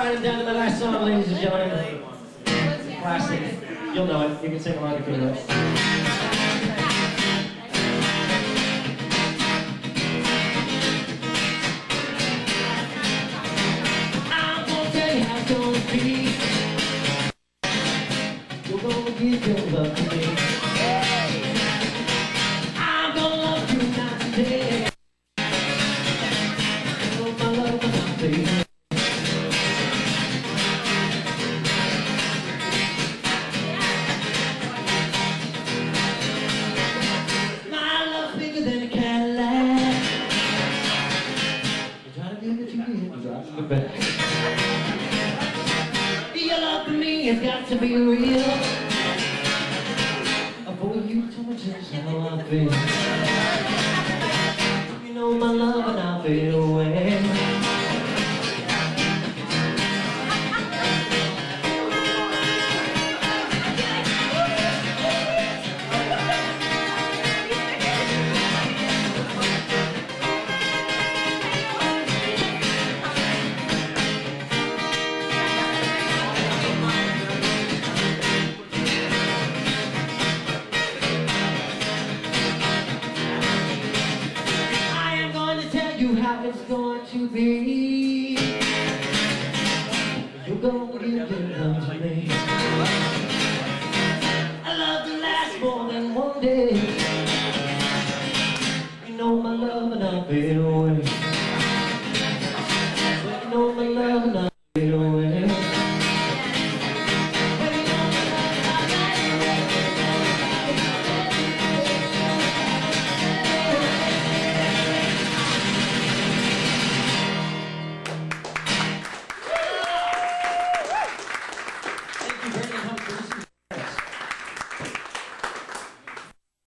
right, I'm down to my last song, ladies and gentlemen. Classic. You'll know it. You can sing along if you know. You're gonna give your love to me. Give, you back. Your love for me has got to be real. A boy, you tell me just how I feel. You know my love and I feel well. You how it's going to be. You're to give love to me. I love to last more than one day. You know my love and I feel away. You know my love and I